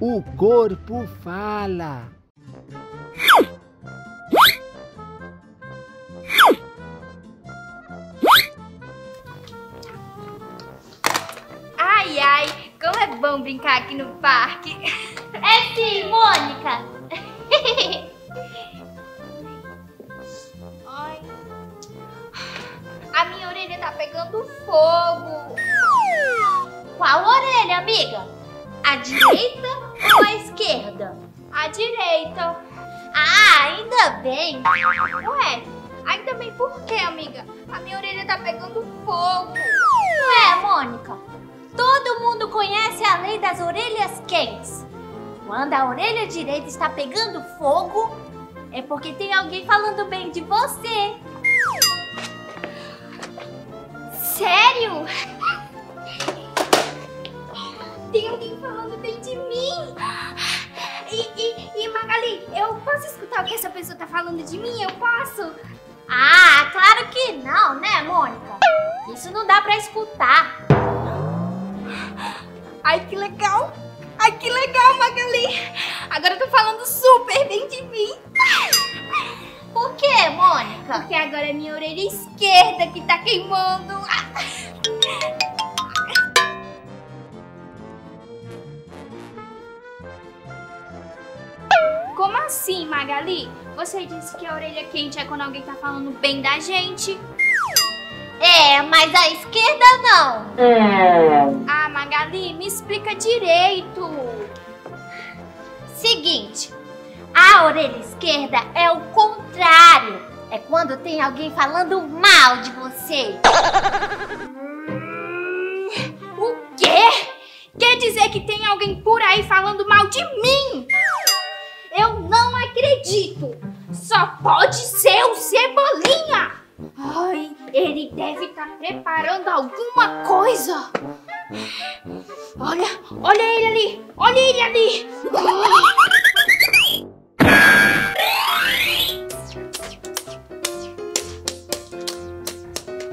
O corpo fala. Ai, ai, como é bom brincar aqui no parque. É sim, Mônica. Ai. A minha orelha tá pegando fogo. Qual orelha, amiga? A direita ou a esquerda? A direita. Ah, ainda bem. Ué, ainda bem por quê, amiga? A minha orelha tá pegando fogo. Não é, Mônica? Todo mundo conhece a lei das orelhas quentes. Quando a orelha direita está pegando fogo, é porque tem alguém falando bem de você. Sério? Tem alguém falando bem de mim? E, e, e Magali, eu posso escutar o que essa pessoa tá falando de mim? Eu posso? Ah, claro que não, né, Mônica? Isso não dá pra escutar. Ai, que legal! Ai, que legal, Magali! Agora tô falando super bem de mim. Por quê, Mônica? Porque agora é minha orelha esquerda que tá queimando. Assim, Magali? Você disse que a orelha quente é quando alguém tá falando bem da gente. É, mas a esquerda não. Ah, Magali, me explica direito. Seguinte, a orelha esquerda é o contrário. É quando tem alguém falando mal de você. Hum, o quê? Quer dizer que tem alguém por aí falando mal de mim? Eu não acredito. Só pode ser o Cebolinha. Ai, ele deve estar preparando alguma coisa. Olha, olha ele ali. Olha ele ali.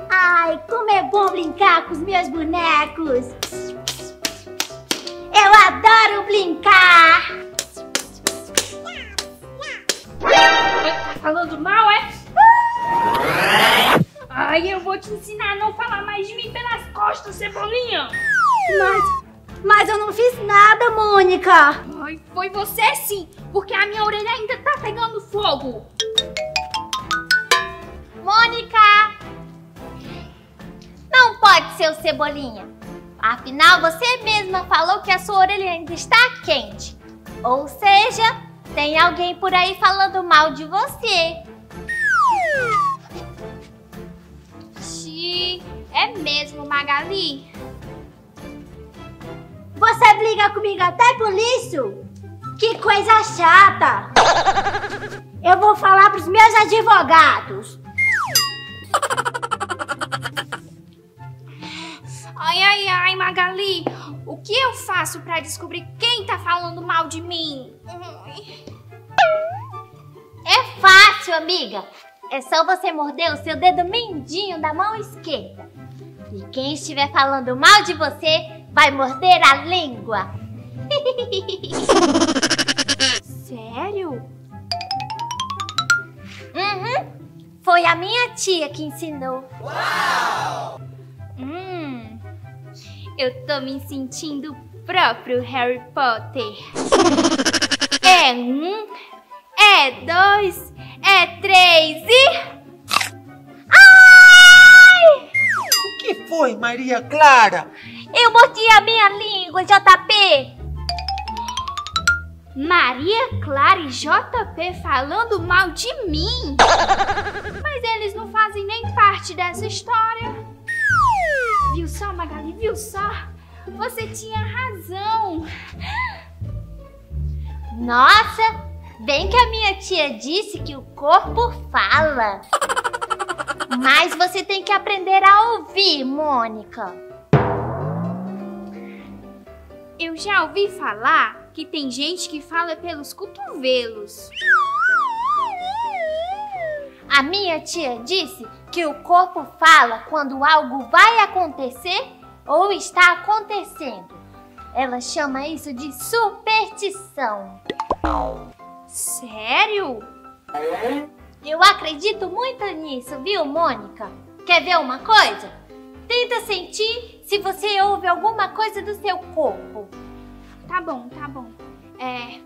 Ai, como é bom brincar com os meus bonecos. Eu adoro brincar. Tá falando mal, é? Ai, eu vou te ensinar a não falar mais de mim pelas costas, Cebolinha. Mas, mas eu não fiz nada, Mônica. Ai, foi você sim, porque a minha orelha ainda tá pegando fogo. Mônica! Não pode ser o Cebolinha. Afinal, você mesma falou que a sua orelha ainda está quente. Ou seja, tem alguém por aí falando mal de você. Xi, é mesmo, Magali? Você briga comigo até por isso? Que coisa chata! Eu vou falar pros meus advogados. Ai, ai, ai, Magali, o que eu faço pra descobrir quem tá falando mal de mim? É fácil, amiga. É só você morder o seu dedo mindinho da mão esquerda. E quem estiver falando mal de você vai morder a língua. Sério? Uhum. Foi a minha tia que ensinou. Hum, eu tô me sentindo o próprio Harry Potter. É um, é dois, é três e. O que foi, Maria Clara? Eu mordi a minha língua, JP. Maria Clara e JP falando mal de mim? Mas eles não fazem nem parte dessa história. Viu só, Magali? Viu só? Você tinha razão. Nossa, bem que a minha tia disse que o corpo fala. Mas você tem que aprender a ouvir, Mônica. Eu já ouvi falar que tem gente que fala pelos cotovelos. A minha tia disse que o corpo fala quando algo vai acontecer ou está acontecendo. Ela chama isso de superstição. Sério? Eu acredito muito nisso, viu, Mônica? Quer ver uma coisa? Tenta sentir se você ouve alguma coisa do seu corpo. Tá bom, tá bom. É.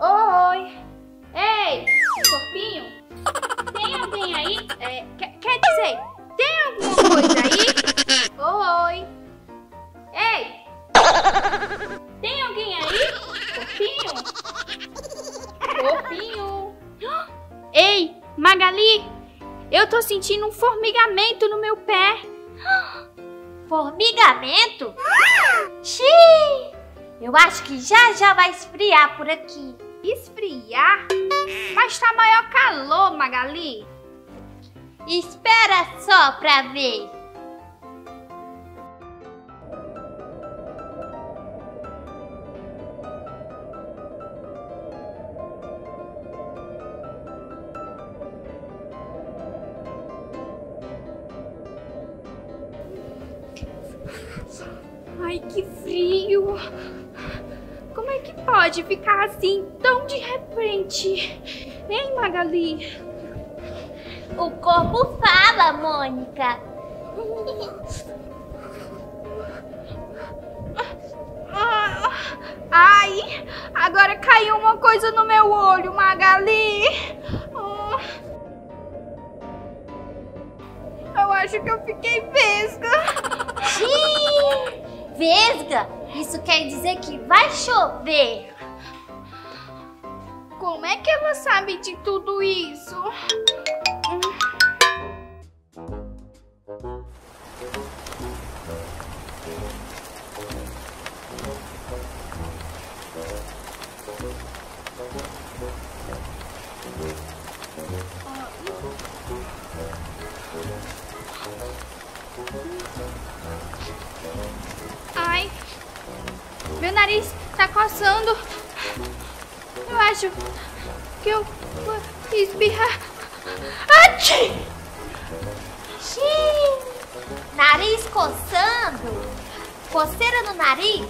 Oi! Ei! Corpinho? Tem alguém aí? É, quer, quer dizer, tem alguma coisa aí? Oi! Ei! Tem alguém aí? Corpinho? Corpinho! Ei, Magali! Eu tô sentindo um formigamento no meu pé. Formigamento? Xiii! Eu acho que já já vai esfriar por aqui. Esfriar? Mas tá maior calor, Magali. Espera só pra ver. Ai, que frio! Como é que pode ficar assim tão de repente? Hein, Magali? O corpo fala, Mônica. Ai, agora caiu uma coisa no meu olho, Magali. Eu acho que eu fiquei vesga. Vesga, isso quer dizer que vai chover. Como é que ela sabe de tudo isso? Espirrar. Ati! Xiii! Nariz coçando. Coceira no nariz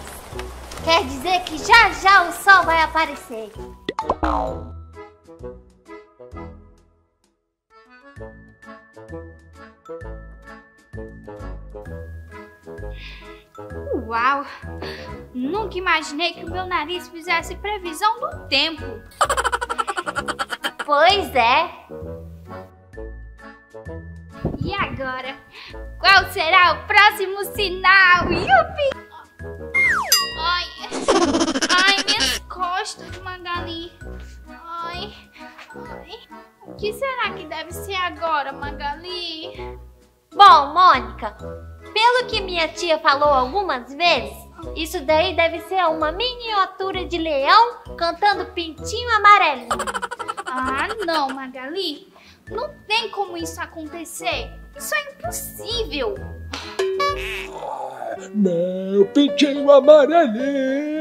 quer dizer que já já o sol vai aparecer. Uau! Nunca imaginei que o meu nariz fizesse previsão do tempo. Pois é. E agora? Qual será o próximo sinal? Yupi! Ai, ai, minhas costas, Magali. Ai, ai. O que será que deve ser agora, Magali? Bom, Mônica, pelo que minha tia falou algumas vezes, isso daí deve ser uma miniatura de leão cantando pintinho amarelinho. Ah, não, Magali. Não tem como isso acontecer. Isso é impossível. Meu pintinho amarelinho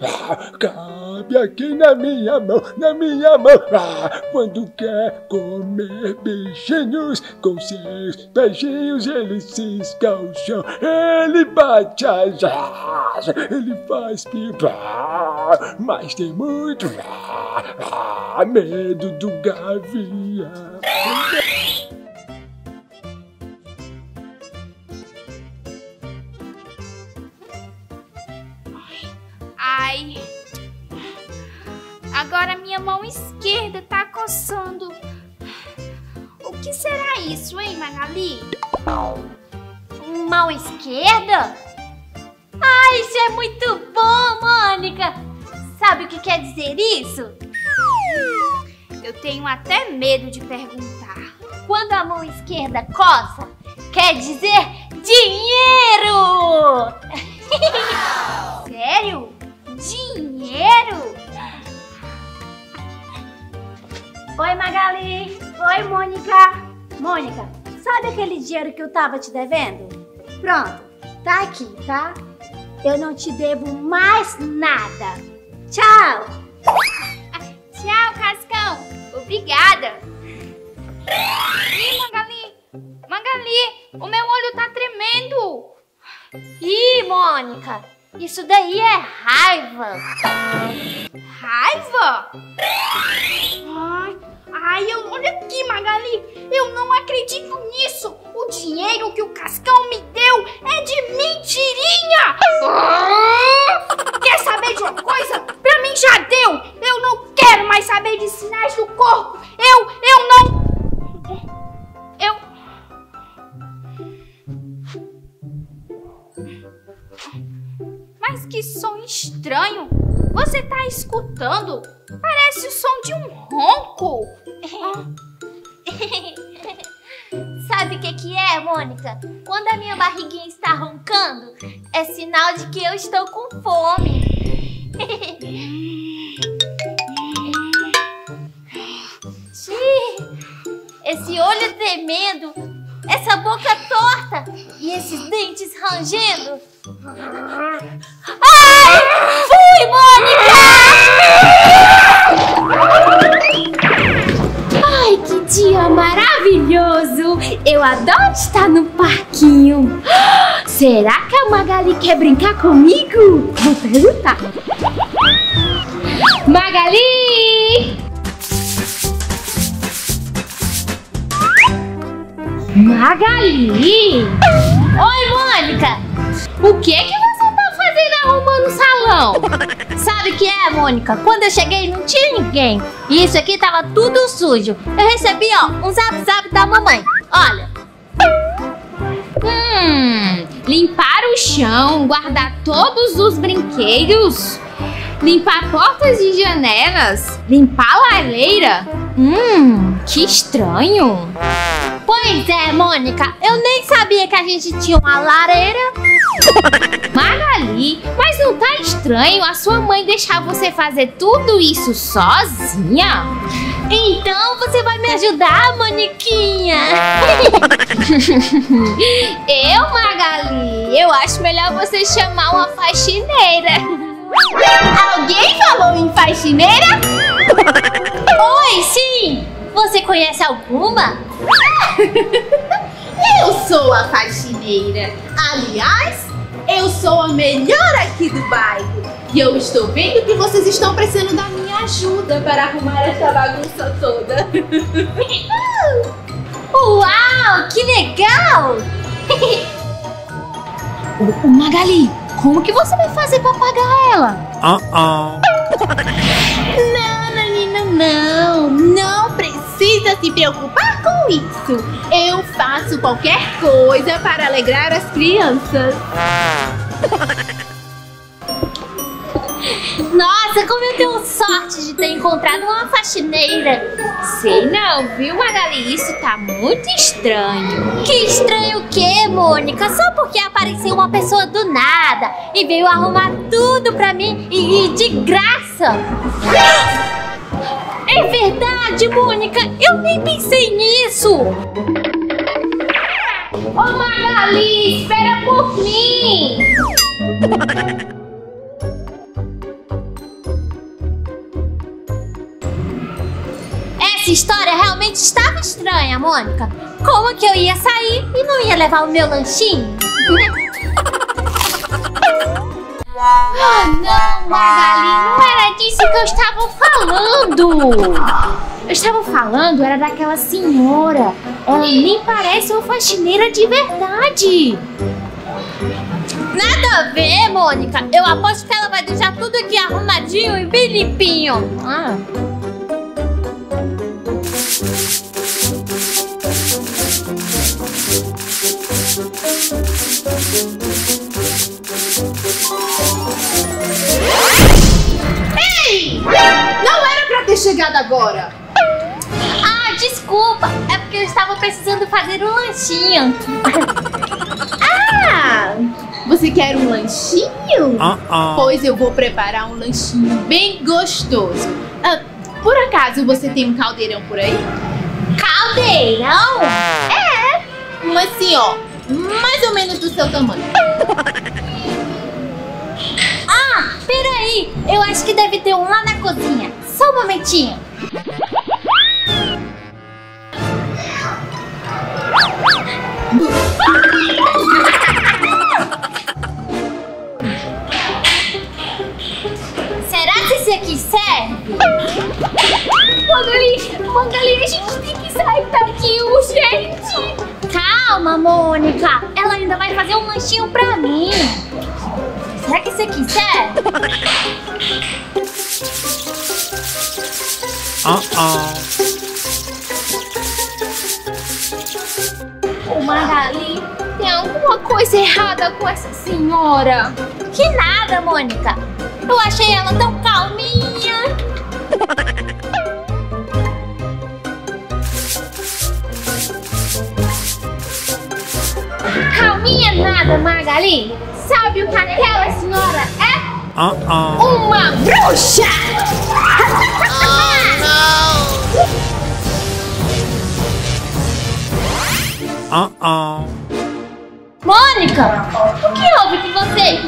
ah, cabe aqui na minha mão, na minha mão. Ah, quando quer comer bichinhos, com seus beijinhos ele cisca o. Ele bate as asas, ele faz pipa, ah, mas tem muito ah, medo do gavião. Ai. Agora minha mão esquerda tá coçando. O que será isso, hein, Magali? Mão esquerda? Ah, isso é muito bom, Mônica! Sabe o que quer dizer isso? Eu tenho até medo de perguntar. Quando a mão esquerda coça, quer dizer dinheiro! Sério? Dinheiro? Oi, Magali. Oi, Mônica. Mônica, sabe aquele dinheiro que eu tava te devendo? Pronto, tá aqui, tá? Eu não te devo mais nada. Tchau. Tchau, Cascão. Obrigada. Ih, Magali. Magali, o meu olho tá tremendo. Ih, Mônica, Isso daí é raiva. Raiva? Ai, ai, eu, olha aqui, Magali. Eu não acredito nisso. O dinheiro que o Cascão me deu é de mentirinha. Quer saber de uma coisa? Pra mim já deu. Eu não quero mais saber de sinais do corpo. Eu, eu não... Eu... Mas que som estranho! Você tá escutando? Parece o som de um ronco! Sabe o que, que é, Mônica? Quando a minha barriguinha está roncando, é sinal de que eu estou com fome. Esse olho tremendo, essa boca torta e esses dentes rangendo. Ai! Fui, Mônica! Ai, que dia maravilhoso! Eu adoro estar no parquinho. Será que a Magali quer brincar comigo? Vou perguntar. Magali! Magali! Oi, Mônica! O que que você tá fazendo arrumando o salão? Sabe o que é, Mônica? Quando eu cheguei não tinha ninguém. E isso aqui tava tudo sujo. Eu recebi, ó, um zap zap da mamãe. Olha. Hum, limpar o chão, guardar todos os brinquedos, limpar portas e janelas, limpar a lareira. Hum, que estranho. Pois é, Mônica. Eu nem sabia que a gente tinha uma lareira. Magali, mas não tá estranho a sua mãe deixar você fazer tudo isso sozinha? Então você vai me ajudar, Moniquinha? Eu, Magali, eu acho melhor você chamar uma faxineira. Falou em faxineira? Oi, sim! Você conhece alguma? Eu sou a faxineira. Aliás, eu sou a melhor aqui do bairro. E eu estou vendo que vocês estão precisando da minha ajuda para arrumar essa bagunça toda. Uau, que legal! Magali, como que você vai fazer pra pagar ela? Uh-oh. Não, Nanina, não. Não precisa se preocupar com isso. Eu faço qualquer coisa para alegrar as crianças. Nossa, como eu tenho sorte de ter encontrado uma faxineira. Sei não, viu, Magali? Isso tá muito estranho. Que estranho o quê, Mônica? Só porque apareceu uma pessoa do nada e veio arrumar tudo pra mim e, e de graça. É verdade, Mônica. Eu nem pensei nisso. Ô, Magali, espera por mim. história realmente estava estranha, Mônica. Como que eu ia sair e não ia levar o meu lanchinho? Ah, não, Magali, não era disso que eu estava falando. Eu estava falando, era daquela senhora. Ela nem parece uma faxineira de verdade. Nada a ver, Mônica. Eu aposto que ela vai deixar tudo aqui arrumadinho e bem limpinho. Ah. Não era pra ter chegado agora. Ah, desculpa. É porque eu estava precisando fazer um lanchinho. Ah, você quer um lanchinho? Uh-oh. Pois eu vou preparar um lanchinho bem gostoso. Ah, por acaso você tem um caldeirão por aí? Caldeirão? Um assim, ó, mais ou menos do seu tamanho. Eu acho que deve ter um lá na cozinha. Só um momentinho. Será que esse aqui serve? Magali, Magali, a gente tem que sair daqui urgente. Calma, Mônica. Ela ainda vai fazer um lanchinho pra mim. Será que você quiser? Ô Magali, tem alguma coisa errada com essa senhora? Que nada, Mônica. Eu achei ela tão calminha. Calminha nada, Magali. Sabe o que aquela senhora é? Uma bruxa! Mônica, o que houve com você?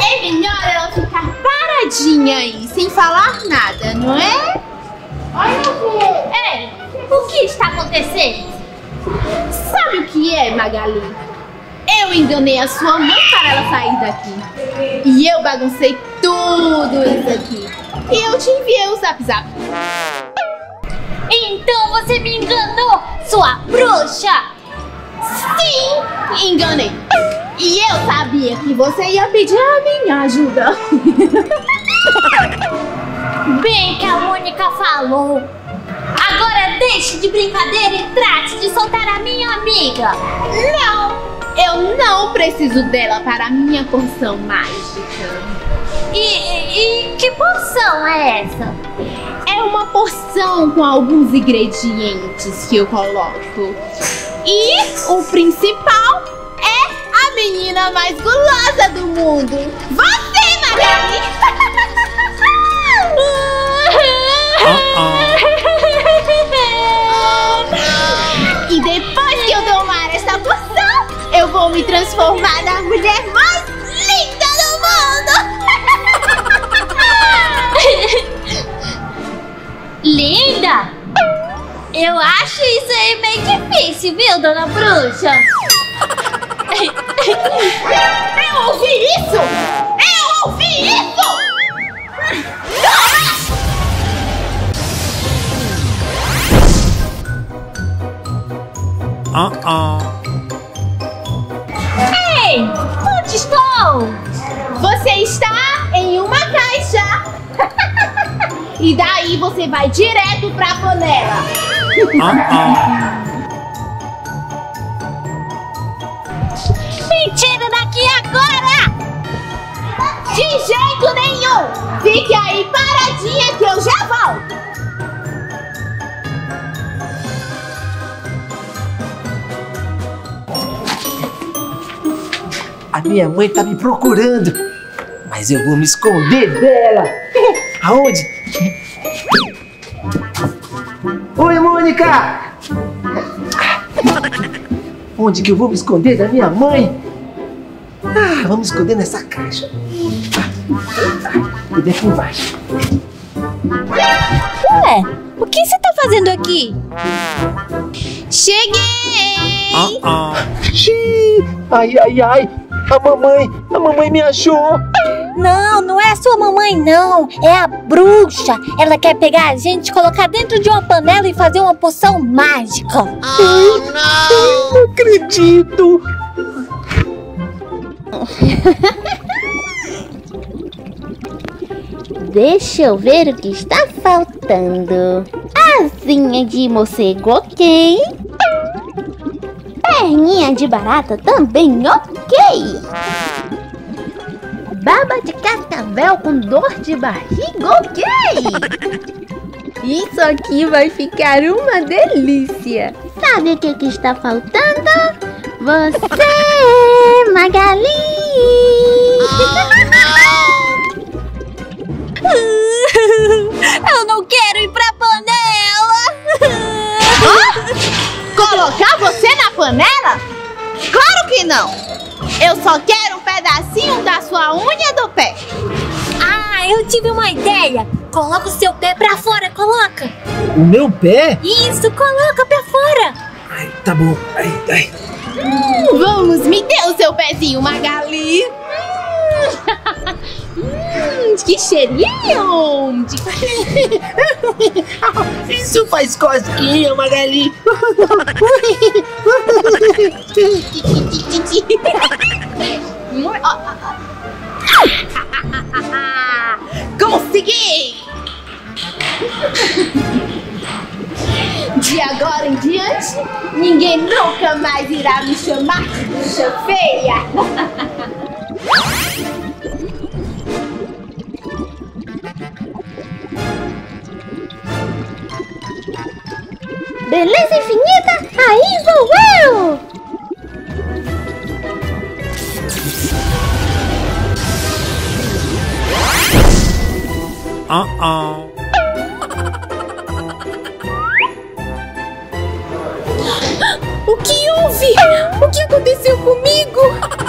É melhor ela ficar paradinha aí, sem falar nada, não é? Ei, o que está acontecendo? Sabe o que é, Magali? Eu enganei a sua mãe para ela sair daqui. E eu baguncei tudo isso aqui. E eu te enviei o zap zap. Então você me enganou, sua bruxa! Sim, enganei. E eu sabia que você ia pedir a minha ajuda. Bem que a Mônica falou. Agora deixe de brincadeira e trate de soltar a minha amiga. Não, eu não preciso dela para a minha porção mágica. E, e- que poção é essa? É uma porção com alguns ingredientes que eu coloco. E o principal é a menina mais gulosa do mundo. Você, Magali! E depois que eu tomar essa porção, transformar na mulher mais linda do mundo! Linda? Eu acho isso aí meio difícil, viu, dona bruxa? Eu ouvi isso! Eu ouvi isso! Ei, estou? Você está em uma caixa! e daí você vai direto pra panela! Me tira daqui agora! De jeito nenhum! Fique aí paradinha que eu já minha mãe tá me procurando. Mas eu vou me esconder dela. Aonde? Oi, Mônica! Onde que eu vou me esconder da minha mãe? Ah, vamos esconder nessa caixa. E aqui embaixo. Ué, o que você tá fazendo aqui? Cheguei! Xiii! Ai, ai, ai! A mamãe, a mamãe me achou! Não, não é a sua mamãe, não. É a bruxa. Ela quer pegar a gente, colocar dentro de uma panela e fazer uma poção mágica. Não acredito! Deixa eu ver o que está faltando. Asinha de morcego, ok. Perninha de barata também, ok. Baba de cascavel com dor de barriga, ok. Isso aqui vai ficar uma delícia. Sabe o que, que está faltando? Você, Magali. Eu não quero ir pra panela. Colocar você na panela? Claro que não! Eu só quero um pedacinho da sua unha do pé. Ah, eu tive uma ideia. Coloca o seu pé pra fora, coloca. O meu pé? Isso, coloca pra fora. Ai, tá bom. Ai, ai. Vamos, me dê o seu pezinho, Magali. Hum, Que cheirinho! Isso faz cosquinha, Magali. Consegui! De agora em diante, ninguém nunca mais irá me chamar de bicha feia. Beleza infinita, aí vou eu! O que houve? O que aconteceu comigo?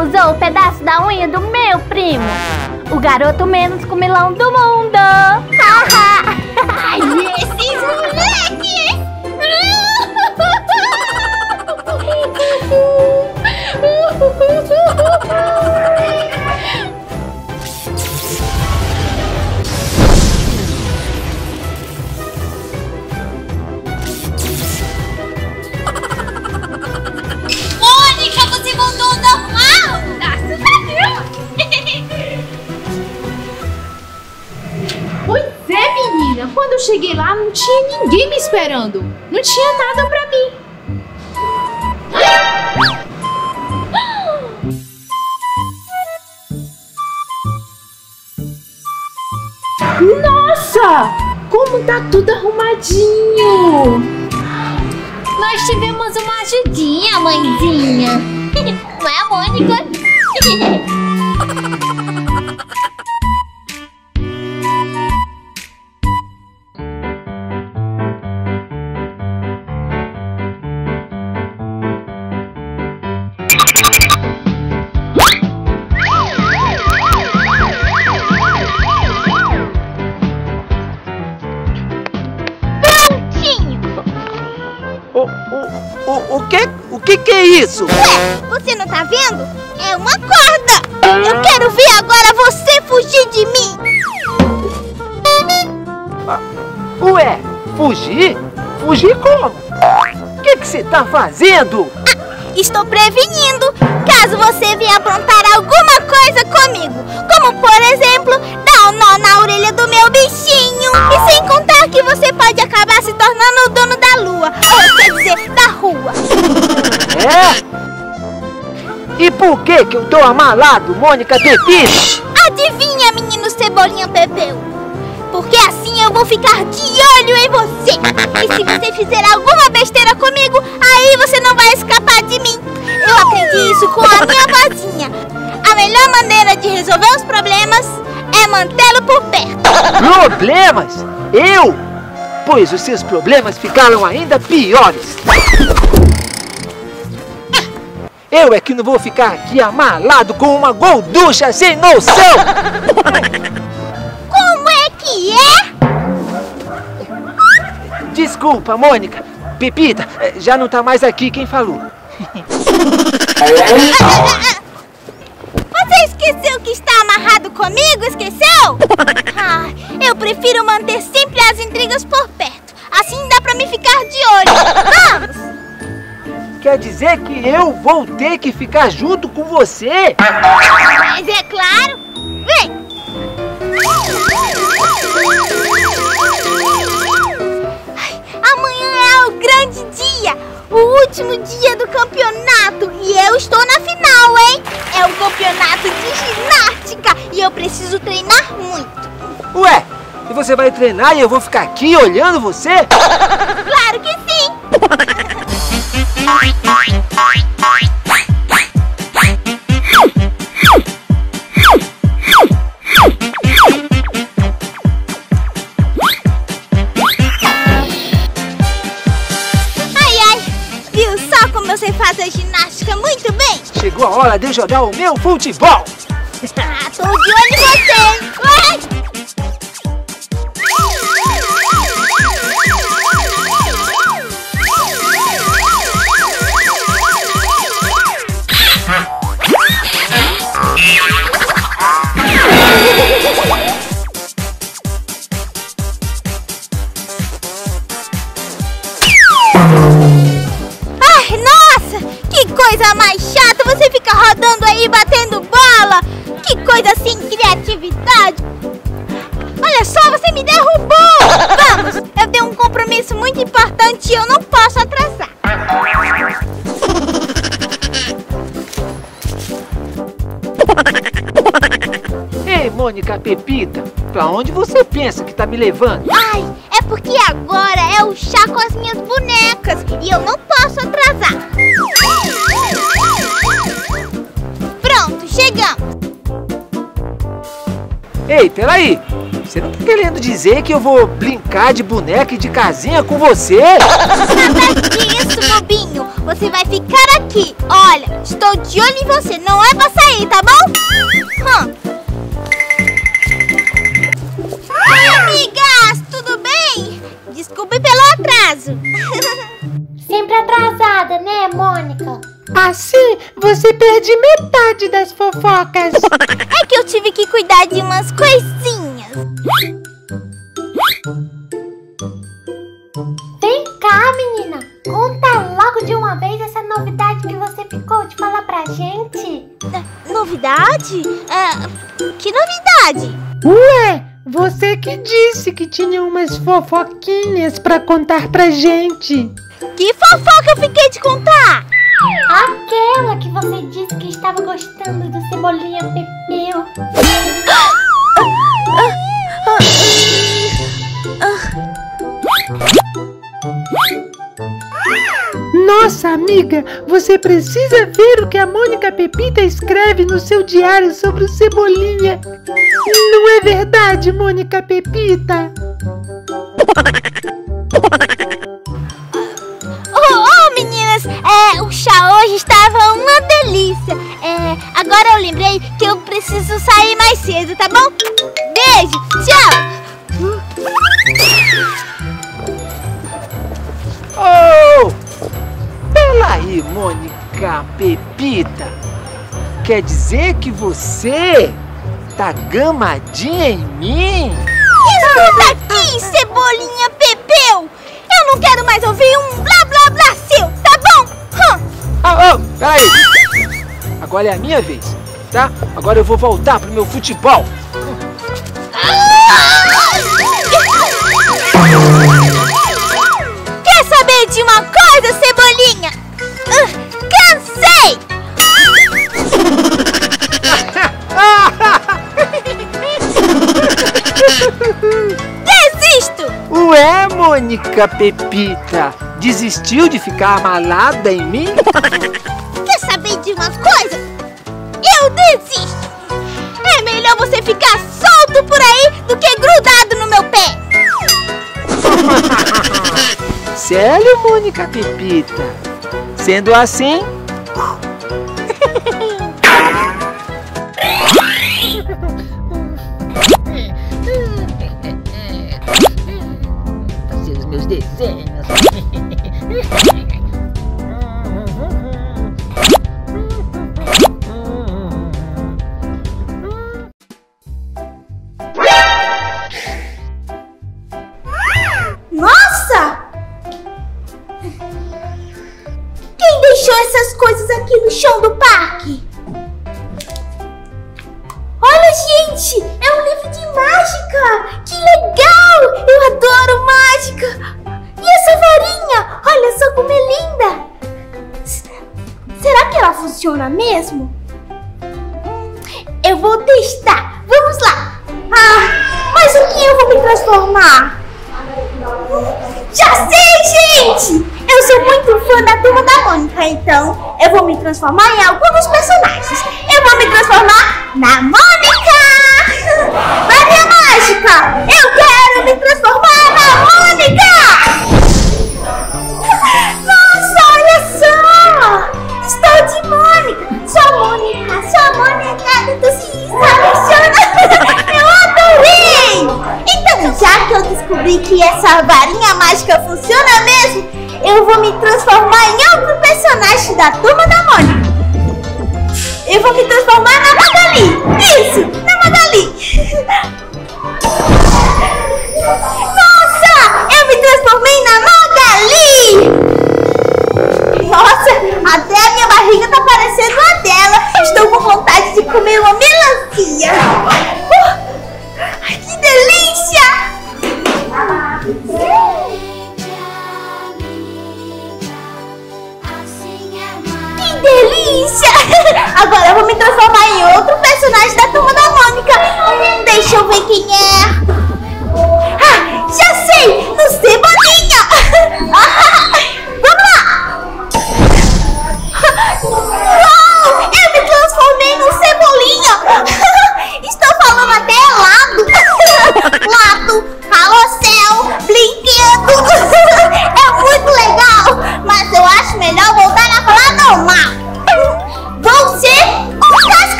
usou o pedaço da unha do meu primo. O garoto menos comilão do mundo. Ai, esses moleques! Cheguei lá, não tinha ninguém me esperando. Não tinha nada pra mim. Nossa! Como tá tudo arrumadinho! Nós tivemos uma ajudinha, mãezinha. Não é, Mônica? isso? Você não tá vendo? É uma corda! Eu quero ver agora você fugir de mim! Ué, fugir? Fugir como? O que você tá fazendo? Estou prevenindo caso você venha aprontar alguma coisa comigo. Como, por exemplo, dar um nó na orelha do meu bichinho. E sem contar que você pode acabar se tornando o dono da lua. Ou quer dizer, da rua. É? E por que que eu tô amalado, Mônica Pepita? Adivinha, menino Cebolinha Pepeu? Porque assim eu vou ficar de olho em você. E se você fizer alguma besteira comigo, aí você não vai escapar de mim. Eu aprendi isso com a minha vozinha. A melhor maneira de resolver os problemas é mantê-lo por perto. Problemas? Eu? Pois os seus problemas ficaram ainda piores. Eu é que não vou ficar aqui amalado com uma golducha sem noção! Como é que é? Desculpa, Mônica. Pepita, eh, já não tá mais aqui quem falou. Você esqueceu que está amarrado comigo? Esqueceu? Ah, eu prefiro manter sempre as intrigas por perto. Assim dá pra me ficar de olho. Vamos! Quer dizer que eu vou ter que ficar junto com você? Mas é claro. Vem! Ai, Amanhã é o grande dia, o último dia do campeonato e eu estou na final, hein? É o campeonato de ginástica e eu preciso treinar muito. Ué, e você vai treinar e eu vou ficar aqui olhando você? Claro que sim! Chegou a hora de jogar o meu futebol! Ah, tô de olho em você! Ai! Mônica Pepita, pra onde você pensa que tá me levando? Ai, é porque agora é o chá com as minhas bonecas e eu não posso atrasar. Pronto, chegamos. Ei, peraí! Você não tá querendo dizer que eu vou brincar de boneca e de casinha com você? Nada disso, bobinho. Você vai ficar aqui. Olha, estou de olho em você. Não é pra sair, tá bom? Hum. Amigas, tudo bem? Desculpe pelo atraso. Sempre atrasada, né, Mônica? Assim, você perde metade das fofocas. É que eu tive que cuidar de umas coisinhas. Vem cá, menina. Conta logo de uma vez essa novidade que você ficou de falar pra gente. Novidade? É, que novidade? Ué, você que disse que tinha umas fofoquinhas pra contar pra gente. Que fofoca eu fiquei de contar? Aquela que você disse que estava gostando do Cebolinha Pepeu. Nossa, amiga, você precisa ver o que a Mônica Pepita escreve no seu diário sobre o Cebolinha. Não é verdade, Mônica Pepita? Oh, oh, meninas, é, o chá hoje estava uma delícia. É, agora eu lembrei que eu preciso sair mais cedo, tá bom? Beijo, tchau. Oh! Peraí, Mônica Pepita. Quer dizer que você tá gamadinha em mim? Escuta aqui, cebolinha Pepeu. Eu não quero mais ouvir um blá blá blá seu, tá bom? Hum. Ah, oh, peraí. Agora é a minha vez, tá? Agora eu vou voltar pro meu futebol. De uma coisa, cebolinha? Ah, cansei! Desisto! Ué, Mônica Pepita, desistiu de ficar amalada em mim? Quer saber de uma coisa? Eu desisto! É melhor você ficar solto por aí do que grudado Sério, Mônica Pepita? Sendo assim, Já sei, gente! Eu sou muito fã da turma da Mônica, então eu vou me transformar em alguns personagens. Eu vou me transformar na Mônica! Maria Mágica! Eu quero me transformar na Mônica! Que eu descobri que essa varinha mágica funciona mesmo, eu vou me transformar em outro personagem da turma da Mônica. Eu vou me transformar na Magali. Isso, na Magali. Nossa, eu me transformei na Magali. Nossa, até a minha barriga tá parecendo a dela. Estou com vontade de comer uma melancia. Que delícia! Agora eu vou me transformar em outro personagem da turma da Mônica. Deixa eu ver quem é.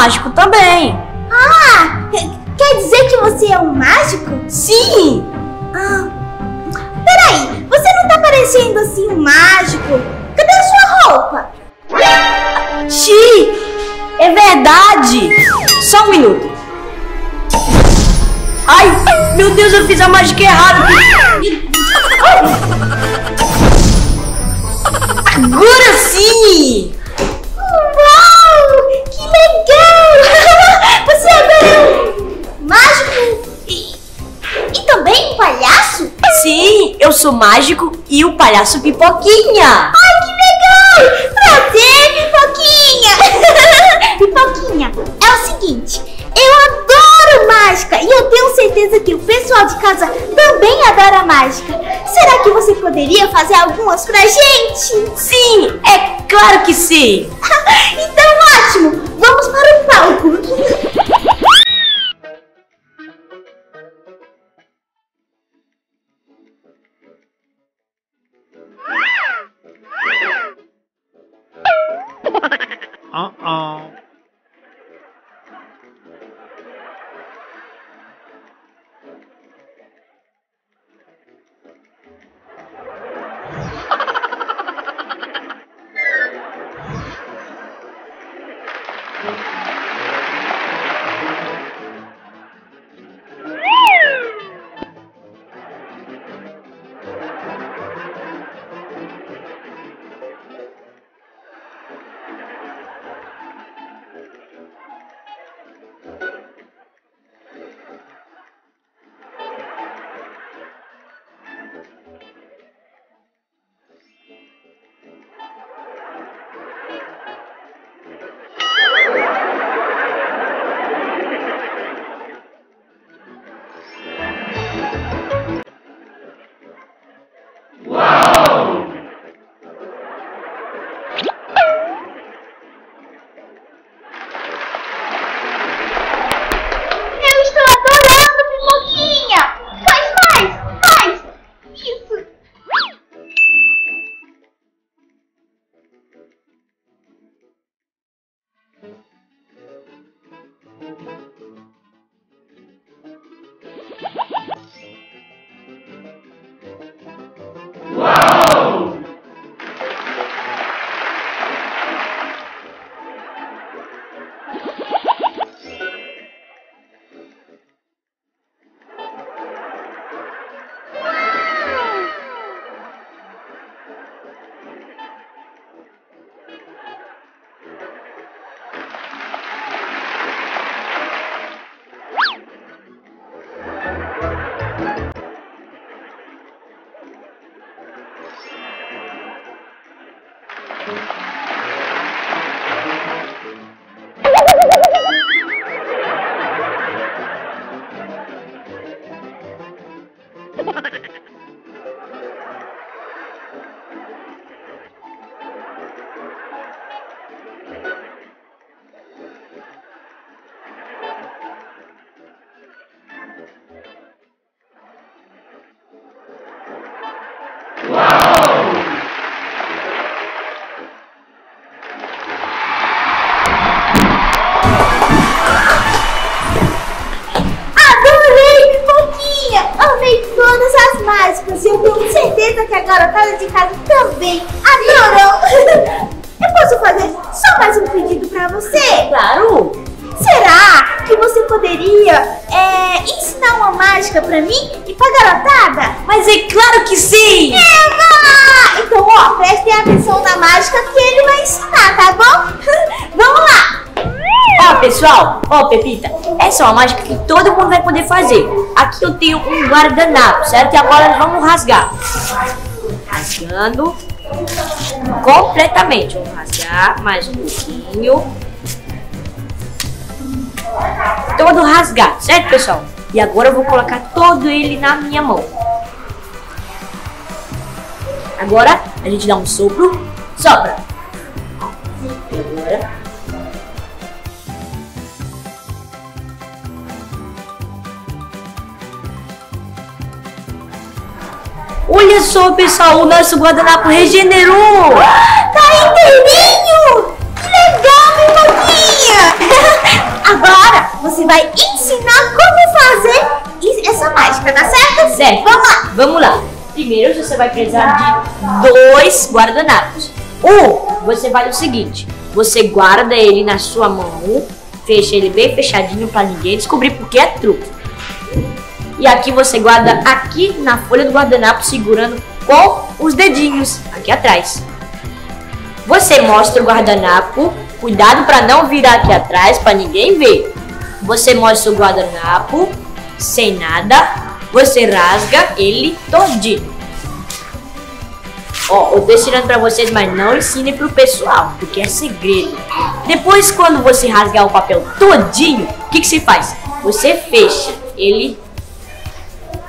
Mágico também. Ah, quer dizer que você é um mágico? Sim, Ah, peraí, você não tá parecendo assim um mágico? Cadê a sua roupa? Xi, é verdade. Só um minuto. Ai, meu Deus, eu fiz a mágica errada. Agora sim! Uau, que legal! Você agora é um mágico e, e também um palhaço? Sim, eu sou mágico e o palhaço Pipoquinha. Ai, que legal! Prazer, Pipoquinha! Pipoquinha, é o seguinte, eu adoro mágica e eu tenho certeza que o pessoal de casa também adora mágica. Será que você poderia fazer algumas pra gente? Sim, é claro que sim. então, ótimo! Vamos para o palco! Uh-oh. Eu também adorou. Eu posso fazer só mais um pedido pra você? Claro! Será que você poderia é, ensinar uma mágica pra mim e pra garotada? Mas é claro que sim! Eva! Então, ó, prestem atenção na mágica que ele vai ensinar, tá bom? Vamos lá! Ó, pessoal, ó, Pepita, essa é uma mágica que todo mundo vai poder fazer. Aqui eu tenho um guardanapo, certo? E agora vamos rasgar. Rasgando completamente. Vamos rasgar mais um pouquinho. Todo rasgado, certo, pessoal? E agora eu vou colocar todo ele na minha mão. Agora a gente dá um sopro. Sopra. Olha só, pessoal, o nosso guardanapo regenerou! Tá inteirinho! Que legal, Pipoquinha! Agora você vai ensinar como fazer essa mágica, tá certo? Certo. Vamos lá! Vamos lá. Primeiro você vai precisar de dois guardanapos. Um, você faz o seguinte: você guarda ele na sua mão, fecha ele bem fechadinho para ninguém descobrir porque é truque. E aqui você guarda aqui na folha do guardanapo, segurando com os dedinhos aqui atrás. Você mostra o guardanapo, cuidado para não virar aqui atrás para ninguém ver. Você mostra o guardanapo sem nada, você rasga ele todinho. Ó, eu tô ensinando pra vocês, mas não ensine pro pessoal, porque é segredo. Depois, quando você rasgar o papel todinho, o que que se faz? Você fecha ele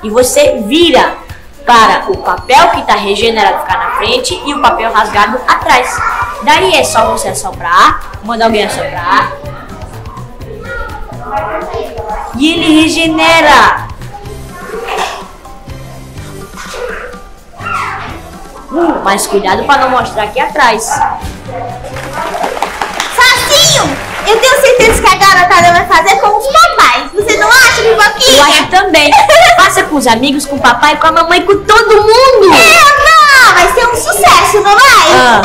e você vira para o papel que tá regenerado ficar na frente e o papel rasgado atrás. Daí é só você assoprar, mandar alguém assoprar. E ele regenera. Uh, mas cuidado para não mostrar aqui atrás. Facinho! Eu tenho certeza que a garotada vai fazer com os papais. Você não acha, Pipoquinha? Eu acho também. Com os amigos, com o papai, com a mamãe, com todo mundo. Eva! Vai ser um sucesso, não vai?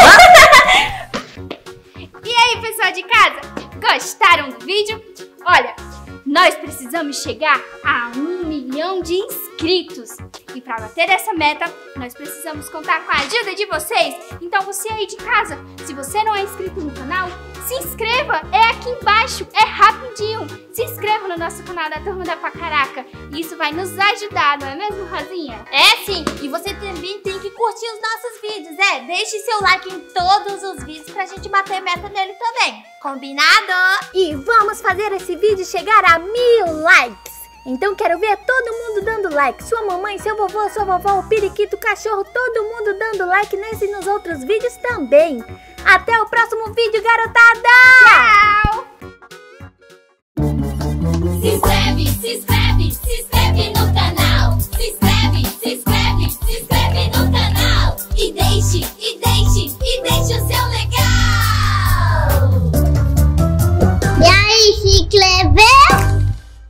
E aí, pessoal de casa? Gostaram do vídeo? Olha, nós precisamos chegar a um milhão de inscritos. E para bater essa meta, nós precisamos contar com a ajuda de vocês. Então você aí de casa, se você não é inscrito no canal, se inscreva. É aqui embaixo, é rapidinho. Se inscreva no nosso canal da Turma da Pacaraca. Isso vai nos ajudar, não é mesmo, Rosinha? É sim, e você também tem que curtir os nossos vídeos, é? Deixe seu like em todos os vídeos pra gente bater meta nele também. Combinado? E vamos fazer esse vídeo chegar a mil likes. Então quero ver todo mundo dando like, sua mamãe, seu vovô, sua vovó, o periquito, o cachorro, todo mundo dando like nesse e nos outros vídeos também. Até o próximo vídeo, garotada! Tchau! Se inscreve, se inscreve, se inscreve no canal. Se inscreve, se inscreve, se inscreve.